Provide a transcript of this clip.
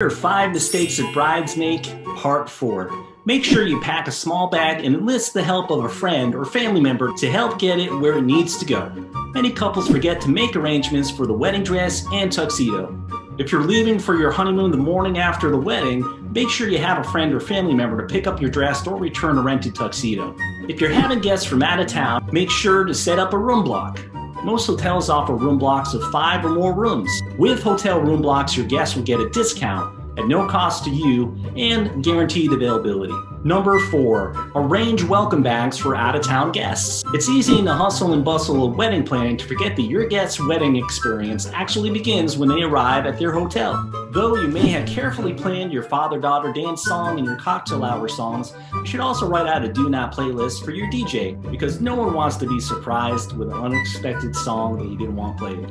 Here are five mistakes that brides make, part four. Make sure you pack a small bag and enlist the help of a friend or family member to help get it where it needs to go. Many couples forget to make arrangements for the wedding dress and tuxedo. If you're leaving for your honeymoon the morning after the wedding, make sure you have a friend or family member to pick up your dress or return a rented tuxedo. If you're having guests from out of town, make sure to set up a room block. Most hotels offer room blocks of five or more rooms. With hotel room blocks, your guests will get a discount at no cost to you and guaranteed availability. Number four, arrange welcome bags for out of town guests. It's easy in the hustle and bustle of wedding planning to forget that your guest's wedding experience actually begins when they arrive at their hotel. Though you may have carefully planned your father daughter dance song and your cocktail hour songs, you should also write out a do not playlist for your DJ because no one wants to be surprised with an unexpected song that you didn't want played.